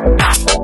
Música